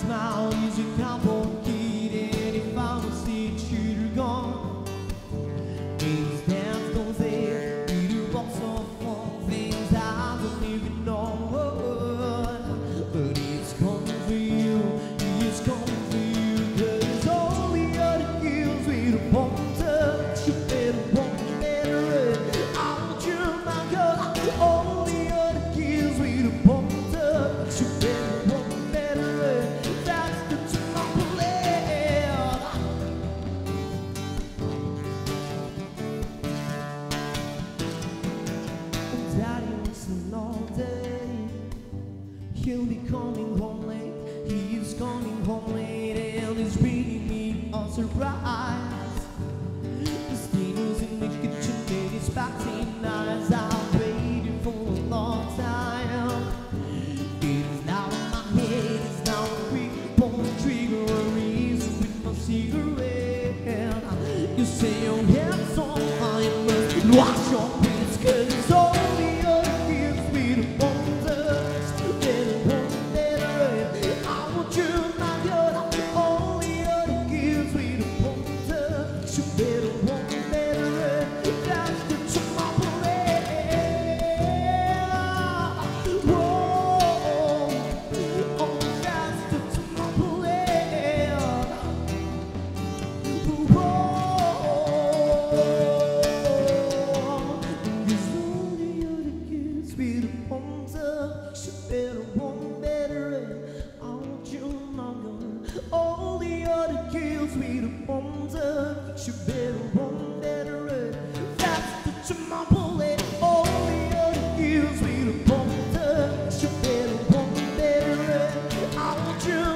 smile is a and if I was you He'll be coming home late, he is coming home late And he's bringing me a surprise. The steamers in the kitchen and he's packing knives I've waited for a long time. It is now in my head, it's now a quick pull the trigger A reason with my cigarette. You say your hands on my must me the wonder you better one better That's the trouble All the other wonder you better one better I want you